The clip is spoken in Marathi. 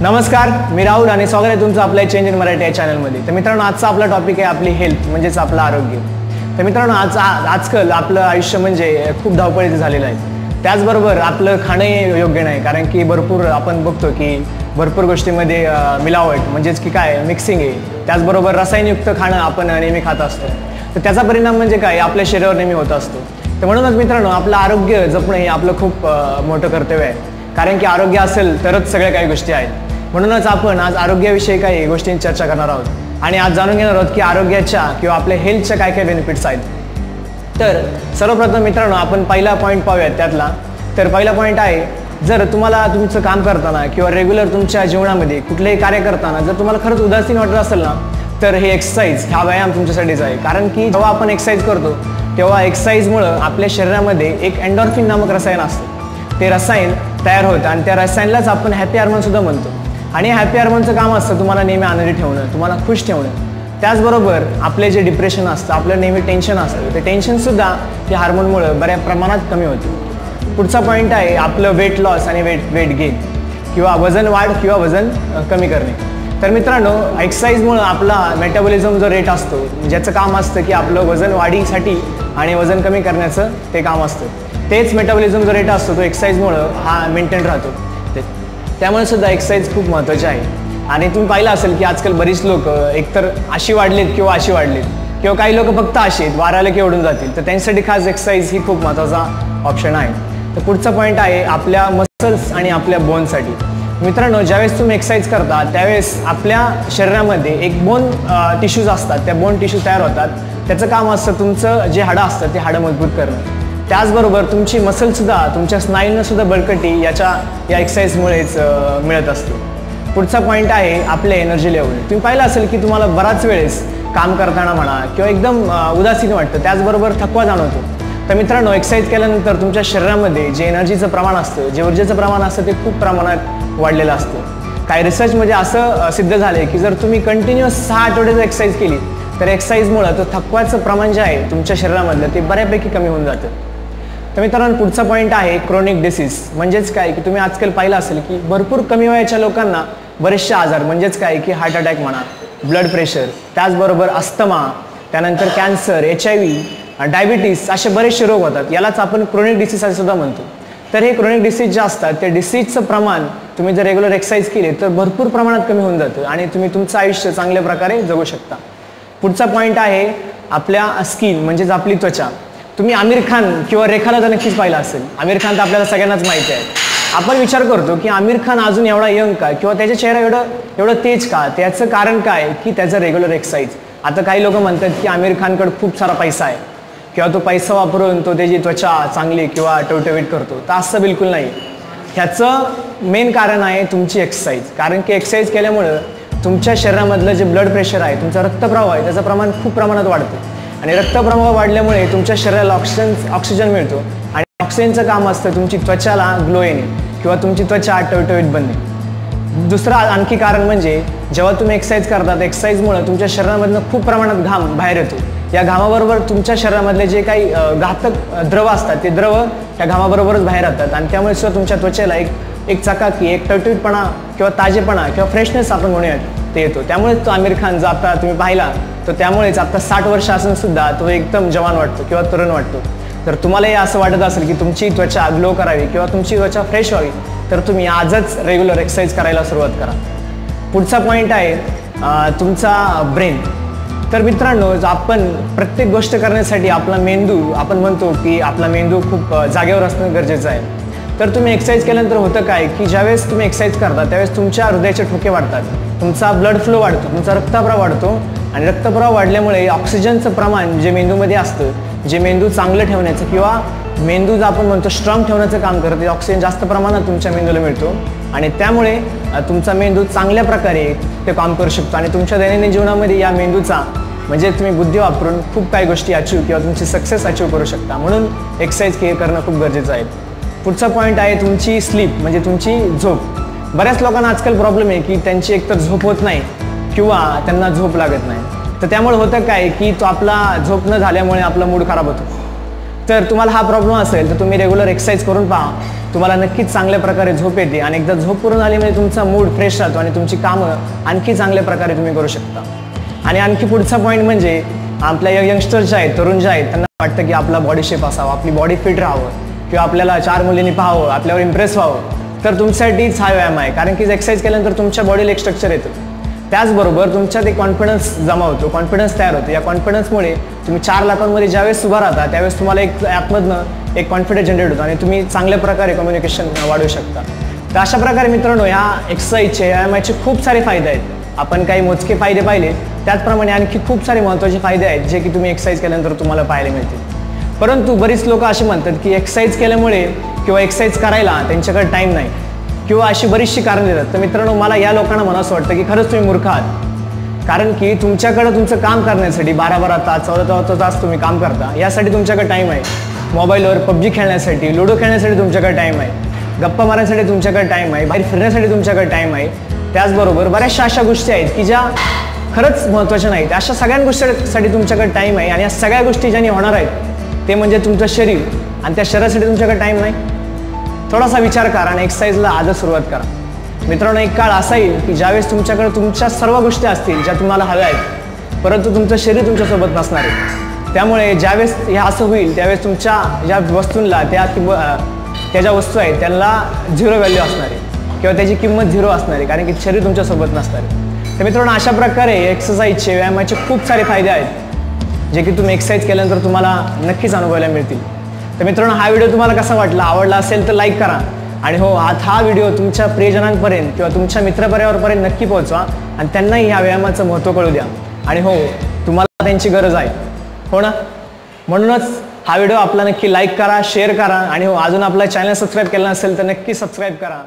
नमस्कार मी राहुल आणि स्वागत आहे तुमचं आपल्या चेंज इन मराठी या चॅनलमध्ये तर मित्रांनो आजचा आपला टॉपिक आहे आपली हेल्थ म्हणजेच आपलं आरोग्य. तर मित्रांनो आज आजकाल आपलं आयुष्य म्हणजे खूप धावपळीचं झालेलं आहे. त्याचबरोबर आपलं खाणंही योग्य नाही कारण की भरपूर आपण बघतो की भरपूर गोष्टीमध्ये मिलावट म्हणजेच की काय मिक्सिंग आहे. त्याचबरोबर रसायनयुक्त खाणं आपण नेहमी खात असतो. तर त्याचा परिणाम म्हणजे काय? आपल्या शरीरावर नेहमी होत असतो. तर म्हणूनच मित्रांनो आपलं आरोग्य जपणं हे आपलं खूप मोठं कर्तव्य आहे. कारण की आरोग्य असेल तरच सगळ्या काही गोष्टी आहेत. म्हणूनच आपण आज आरोग्याविषयी काही गोष्टींची चर्चा करणार आहोत. आणि आज जाणून घेणार आहोत की आरोग्याच्या किंवा आपल्या हेल्थच्या काय काय बेनिफिट्स आहेत. तर सर्वप्रथम मित्रांनो आपण पहिला पॉईंट पाहूयात त्यातला. तर पहिला पॉईंट आहे जर तुम्हाला तुमचं काम करताना किंवा रेग्युलर तुमच्या जीवनामध्ये कुठलेही कार्य करताना जर तुम्हाला खरंच उदासीन वाटत असेल ना तर हे एक्सरसाइज हा व्यायाम तुमच्यासाठीच आहे. कारण की जेव्हा आपण एक्सरसाइज करतो तेव्हा एक्सरसाइजमुळं आपल्या शरीरामध्ये एक अँडॉर्फिन नामक रसायन असतं. ते रसायन तयार होतं आणि त्या रसायनलाच आपण हॅपी हार्मोन सुद्धा म्हणतो. आणि हॅपी हार्मोनचं काम असतं तुम्हाला नेहमी आनंदी ठेवणं तुम्हाला खुश ठेवणं. त्याचबरोबर आपले जे डिप्रेशन असतं आपलं नेहमी टेन्शन असतं ते टेन्शनसुद्धा या हार्मोनमुळं बऱ्या प्रमाणात कमी होते. पुढचा पॉईंट आहे आपलं वेट लॉस आणि वेट वेट गेन किंवा वजन वाढ किंवा वजन कमी करणे. तर मित्रांनो एक्सरसाइजमुळं आपला मेटाबॉलिझम जो रेट असतो ज्याचं काम असतं की आपलं वजन वाढीसाठी आणि वजन कमी करण्याचं ते काम असतं. तेच मेटाबॉलिझम जो रेट असतो तो एक्सरसाइजमुळं हा मेंटेन राहतो. त्यामुळे सुद्धा एक्सरसाइज खूप महत्त्वाची आहे. आणि तुम्ही पाहिलं असेल की आजकाल बरीच लोक एकतर अशी वाढलेत किंवा अशी वाढलेत. किंवा काही लोक फक्त अशी आहेत वाराला की ओढून जातील. तर त्यांच्यासाठी खास एक्सरसाइज ही खूप महत्त्वाचा ऑप्शन आहे. तर पुढचा पॉईंट आहे आपल्या मसल्स आणि आपल्या बोनसाठी मित्रांनो ज्यावेळेस तुम्ही एक्सरसाइज करता त्यावेळेस आपल्या शरीरामध्ये एक बोन टिश्यूज असतात. त्या बोन टिश्यू तयार होतात. त्याचं काम असतं तुमचं जे हाडं असतं ते हाडं मजबूत करणं. त्याचबरोबर तुमची मसलसुद्धा तुमच्या स्नायूंनासुद्धा बळकटी याच्या या एक्सरसाइजमुळेच मिळत असतो. पुढचा पॉईंट आहे आपले एनर्जी लेवल तुम्ही पाहिलं असेल की तुम्हाला बराच वेळेस काम करताना म्हणा किंवा एकदम उदासीन वाटतं त्याचबरोबर थकवा जाणवतो. तर मित्रांनो एक्सरसाइज केल्यानंतर तुमच्या शरीरामध्ये जे एनर्जीचं प्रमाण असतं जे ऊर्जेचं प्रमाण असतं ते खूप प्रमाणात वाढलेलं असतं. काही रिसर्चमध्ये असं सिद्ध झालं आहे की जर तुम्ही कंटिन्युअस सहा आठवड्याचं एक्सरसाइज केली तर एक्सरसाइजमुळं तो थकवाचं प्रमाण जे आहे तुमच्या शरीरामधलं ते बऱ्यापैकी कमी होऊन जातं. तर मित्रांनो पुढचा पॉईंट आहे क्रोनिक डिसीज म्हणजेच काय की तुम्ही आजकाल पाहिलं असेल की भरपूर कमी वयाच्या लोकांना बरेचसे आजार म्हणजेच काय की हार्ट अटॅक म्हणा ब्लड प्रेशर त्याचबरोबर अस्थमा त्यानंतर cancer H I V diabetes असे बरेचसे रोग होतात. यालाच आपण क्रोनिक डिसीज असे सुद्धा म्हणतो. तर हे क्रोनिक डिसीज जे असतात त्या डिसीजचं प्रमाण तुम्ही जर रेग्युलर एक्सरसाइज केले तर भरपूर प्रमाणात कमी होऊन जातं आणि तुम्ही तुमचं आयुष्य चांगल्या प्रकारे जगू शकता. पुढचा पॉईंट आहे आपल्या स्किन म्हणजेच आपली त्वचा. तुम्ही आमिर खान किंवा रेखाला तर नक्कीच पाहिलं असेल आमिर खान तर आपल्याला सगळ्यांनाच माहिती आहे. आपण विचार करतो की आमिर खान अजून एवढा यंग का? किंवा त्याच्या चेहरा एवढं एवढं तेज का? त्याचं कारण काय की त्याचं रेग्युलर एक्सरसाइज आता काही लोक म्हणतात की आमिर खानकडे खूप सारा पैसा आहे. किंवा तो पैसा वापरून तो त्याची त्वचा चांगली किंवा टवटवीट करतो. तर असं बिलकुल नाही. ह्याचं मेन कारण आहे तुमची एक्सरसाइज कारण की एक्सरसाइज केल्यामुळं तुमच्या शरीरामधलं जे ब्लड प्रेशर आहे तुमचा रक्तप्रवाह आहे त्याचं प्रमाण खूप प्रमाणात वाढतं. आणि रक्तप्रवाह वाढल्यामुळे तुमच्या शरीराला ऑक्सिजन ऑक्सिजन मिळतो. आणि ऑक्सिजनचं काम असतं तुमची त्वचाला ग्लो येणे किंवा तुमची त्वचा टवटवीत बनणे. दुसरं आणखी कारण म्हणजे जेव्हा तुम्ही एक्सरसाइज करतात एक्सरसाइजमुळे तुमच्या शरीरामधनं खूप प्रमाणात घाम बाहेर येतो. या घामाबरोबर तुमच्या शरीरामधले जे काही घातक द्रव असतात ते द्रव त्या घामाबरोबरच बाहेर राहतात. आणि त्यामुळे सुद्धा तुमच्या त्वचेला एक एक चकाकी एक टवटवीतपणा किंवा ताजेपणा किंवा फ्रेशनेस आपण म्हणूयात. ते येतो. त्यामुळेच तो आमिर खान जो आता तुम्ही पाहिला तर त्यामुळेच आता साठ वर्ष असून सुद्धा तो एकदम जवान वाटतो किंवा तरुण वाटतो. तर तुम्हालाही असं वाटत असेल की तुमची त्वचा ग्लो करावी किंवा तुमची त्वचा फ्रेश व्हावी तर तुम्ही आजच रेग्युलर एक्सरसाइज करायला सुरुवात करा. पुढचा पॉईंट आहे तुमचा ब्रेन तर मित्रांनो आपण प्रत्येक गोष्ट करण्यासाठी आपला मेंदू आपण म्हणतो की आपला मेंदू खूप जागेवर असणं गरजेचं आहे. तर तुम्ही एक्सरसाइज केल्यानंतर होतं काय? की ज्यावेळेस तुम्ही एक्सरसाइज करता त्यावेळेस तुमच्या हृदयाचे ठोके वाढतात. तुमचा ब्लड फ्लो वाढतो तुमचा रक्तप्रवाह वाढतो. आणि रक्तप्रवाह वाढल्यामुळे ऑक्सिजनचं प्रमाण जे मेंदूमध्ये असतं जे मेंदू चांगलं ठेवण्याचं किंवा मेंदू जो आपण म्हणतो स्ट्रॉंग ठेवण्याचं काम करतं ते ऑक्सिजन जास्त प्रमाणात तुमच्या मेंदूला मिळतो. आणि त्यामुळे तुमचा मेंदू चांगल्या प्रकारे ते काम करू शकतो. आणि तुमच्या दैनंदिन जीवनामध्ये या मेंदूचा म्हणजे तुम्ही बुद्धी वापरून खूप काही गोष्टी अचीव किंवा तुमची सक्सेस अचीव करू शकता. म्हणून एक्सरसाइज के करणं खूप गरजेचं आहे. पुढचा पॉईंट आहे तुमची स्लीप म्हणजे तुमची झोप. बऱ्याच लोकांना आजकाल प्रॉब्लेम आहे की त्यांची एकतर झोप होत नाही किंवा त्यांना झोप लागत नाही. तर त्यामुळे होतं काय की तो आपला झोप न झाल्यामुळे आपला मूड खराब होतो. तर तुम्हाला हा प्रॉब्लेम असेल तर तुम्ही रेग्युलर एक्सरसाइज करून पहा. तुम्हाला नक्कीच चांगल्या प्रकारे झोप येते आणि एकदा झोप पूर्ण झाली म्हणजे तुमचा मूड फ्रेश राहतो आणि तुमची कामं आणखी चांगल्या प्रकारे तुम्ही करू शकता. आणि आणखी पुढचा पॉईंट म्हणजे आपल्या यंगस्टर जे आहेत तरुण जे आहेत त्यांना वाटतं की आपला बॉडी शेप असावा आपली बॉडी फिट राहावं. किंवा आपल्याला चार मुलींनी पाहावं आपल्यावर इम्प्रेस व्हावं तर तुमच्यासाठीच हा व्यायाम आहे. कारण की एक्सरसाइज केल्यानंतर तुमच्या बॉडीला एक स्ट्रक्चर येतं. त्याचबरोबर तुमच्यात एक कॉन्फिडन्स जमा होतो. कॉन्फिडन्स तयार होतो. या कॉन्फिडन्समुळे तुम्ही चार लाखांमध्ये ज्यावेळेस उभा राहता त्यावेळेस तुम्हाला एक ॲपमधनं एक कॉन्फिडन्स जनरेट होतो आणि तुम्ही चांगल्या प्रकारे कम्युनिकेशन वाढवू शकता. तर अशा प्रकारे मित्रांनो ह्या एक्सरसाइजचे व्यायामाचे खूप सारे फायदे आहेत. आपण काही मोजके फायदे पाहिले. त्याचप्रमाणे आणखी खूप सारे महत्त्वाचे फायदे आहेत जे की तुम्ही एक्सरसाइज केल्यानंतर तुम्हाला पाहायला मिळतील. परंतु बरीच लोक असे म्हणतात की एक्सरसाइज केल्यामुळे किंवा एक्सरसाइज करायला त्यांच्याकडे टाईम नाही. किंवा अशी बरीचशी कारणं देतात तर मित्रांनो मला या लोकांना मला असं वाटतं की खरंच तुम्ही मूर्ख आहात. कारण की तुमच्याकडं तुमचं काम करण्यासाठी बारा बारा तास चौदा चौदा तास तुम्ही काम करता. यासाठी तुमच्याकडे टाईम आहे. मोबाईलवर पबजी खेळण्यासाठी लुडो खेळण्यासाठी तुमच्याकडे टाईम आहे. गप्पा मारण्यासाठी तुमच्याकडे टाईम आहे. बाहेर फिरण्यासाठी तुमच्याकडे टाईम आहे. त्याचबरोबर बऱ्याचशा अशा गोष्टी आहेत की ज्या खरंच महत्त्वाच्या नाहीत. अशा सगळ्या गोष्टीसाठी तुमच्याकडे टाईम आहे आणि या सगळ्या गोष्टी ज्यांनी होणार आहेत ते म्हणजे तुमचं शरीर. आणि त्या शरीरासाठी तुमच्याकडे टाईम नाही. थोडासा विचार करा आणि एक्सरसाइजला आजच सुरुवात करा. मित्रांनो एक काळ असा येईल की ज्यावेळेस तुमच्याकडे तुमच्या सर्व गोष्टी असतील ज्या तुम्हाला हव्या आहेत परंतु तुमचं शरीर तुमच्यासोबत नसणार आहे. त्यामुळे ज्यावेळेस हे असं होईल त्यावेळेस तुमच्या ज्या वस्तूंना त्या किंवा त्या ज्या वस्तू आहेत त्यांना झिरो व्हॅल्यू असणार आहे. किंवा त्याची किंमत झिरो असणार आहे कारण की शरीर तुमच्यासोबत नसणार आहे. तर मित्रांनो अशा प्रकारे एक्सरसाइजचे व्यायामाचे खूप सारे फायदे आहेत. जे की तुम्ही एक्सरसाइज केल्यानंतर तुम्हाला नक्कीच अनुभवायला मिळतील. तर मित्रांनो हा व्हिडिओ तुम्हाला कसा वाटला? आवडला असेल तर लाईक करा. आणि हो आज हा व्हिडिओ तुमच्या प्रियजनांपर्यंत किंवा तुमच्या मित्रपरिवारापर्यंत नक्की पोहोचवा आणि त्यांनाही ह्या व्यायामाचं महत्त्व कळू द्या. आणि हो तुम्हाला त्यांची गरज आहे. हो ना? म्हणूनच हा व्हिडिओ आपला नक्की लाईक करा शेअर करा आणि हो अजून आपला चॅनल सबस्क्राईब केला नसेल तर नक्की सबस्क्राईब करा.